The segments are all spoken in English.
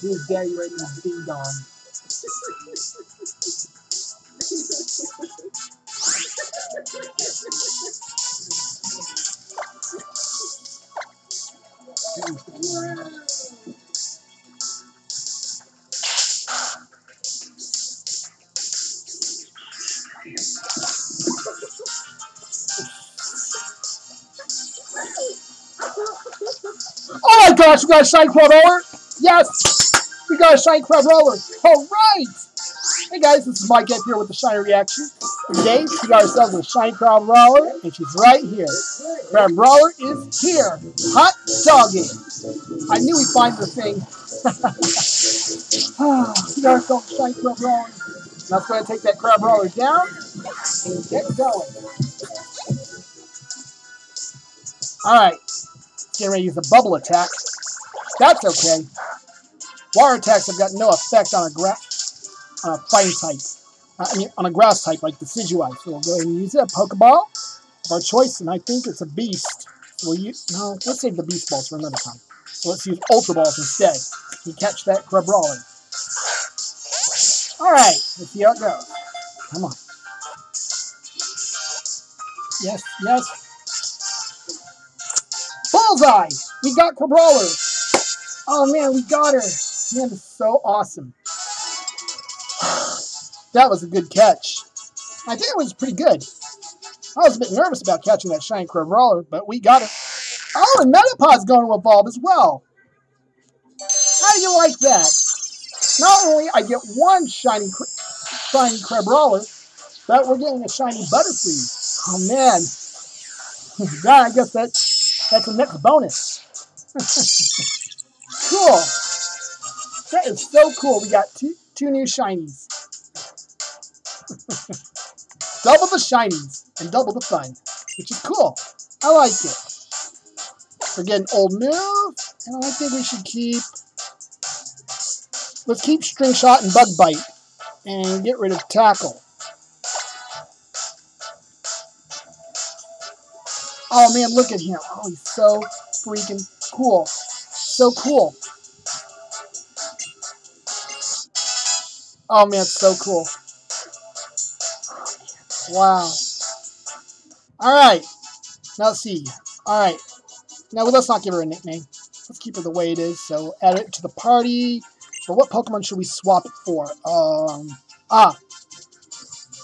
His daddy ready to ding dong. Oh my gosh, we got a roller! Yes! We got a shine Crabrawler! Alright! Hey guys, this is Mike F here with the Shiny Reaction. Today, we got ourselves a shine Crabrawler, and she's right here. Crabrawler is here. Hot dogging! I knew we'd find the thing. Ah, we got ourselves a shine Crabrawler. Now let's go ahead and take that Crabrawler down and get going. Alright. Getting ready to use a bubble attack. That's okay. Water attacks have got no effect on a, gra on a type. Uh, I mean, on a grass type like the Decidueye. So we'll go ahead and use. A Pokeball of our choice, and I think it's a Beast. So we'll use, no, let's save the Beast Balls for another time. So let's use Ultra Balls instead. We catch that Crabrawler. Alright, let's see how it goes. Come on. Yes, yes, Bullseye! We got Crabrawler! Oh man, we got her! Man, this so awesome. that was a good catch. I think it was pretty good. I was a bit nervous about catching that shiny Crabrawler, but we got it. Oh, and Metapod's going to evolve as well. How do you like that? Not only I get one shiny shiny Crabrawler, but we're getting a shiny Butterfree. Oh man. God, I guess that that's the next bonus. cool. That is so cool. We got two, two new shinies. double the shinies and double the fun, which is cool. I like it. We're getting old move, and I think we should keep... Let's keep String Shot and Bug Bite, and get rid of Tackle. Oh man, look at him. Oh, he's so freaking cool. So cool. Oh man, it's so cool. Wow. Alright. Now let's see. Alright. Now let's not give her a nickname. Let's keep her the way it is. So add it to the party. But what Pokemon should we swap it for? Um. Ah.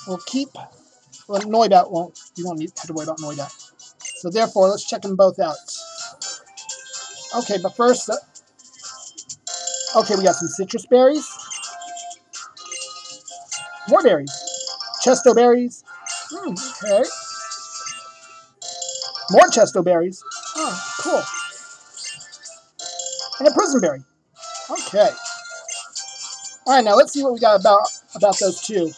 We'll keep. Well, Noibat won't. You won't need, have to worry about Noibat. So therefore, let's check them both out. Okay, but first, uh, okay, we got some Sitrus berries. More berries. Chesto berries. Hmm, okay. More chesto berries. Oh, cool. And a Persim berry. Okay. All right, now let's see what we got about about those two.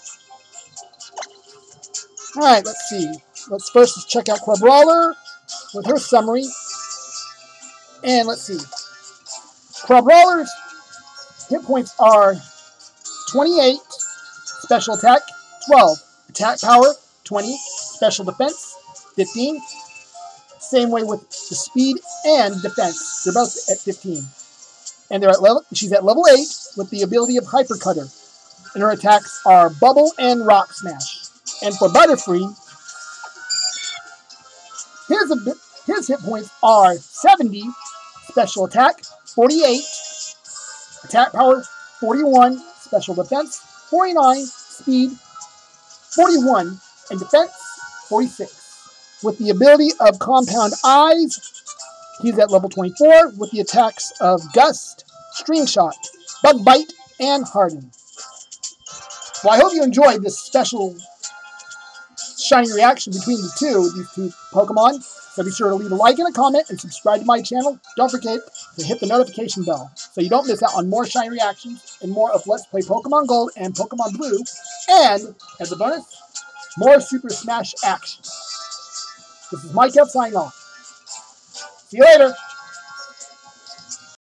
All right, let's see. Let's first check out Crabrawler with her summary. And let's see. Crabrawler's hit points are 28, special attack 12, attack power 20, special defense 15. Same way with the speed and defense. They're both at 15. And they're at level she's at level 8 with the ability of Hyper Cutter. And her attacks are Bubble and Rock Smash. And for Butterfree, his, his hit points are 70, special attack, 48, attack power, 41, special defense, 49, speed, 41, and defense, 46. With the ability of Compound Eyes, he's at level 24 with the attacks of Gust, String Shot, Bug Bite, and Harden. Well, I hope you enjoyed this special shiny reaction between the two, these two Pokemon. So be sure to leave a like and a comment and subscribe to my channel. Don't forget to hit the notification bell so you don't miss out on more shiny reactions and more of Let's Play Pokemon Gold and Pokemon Blue. And, as a bonus, more Super Smash action. This is Mike F signing off. See you later.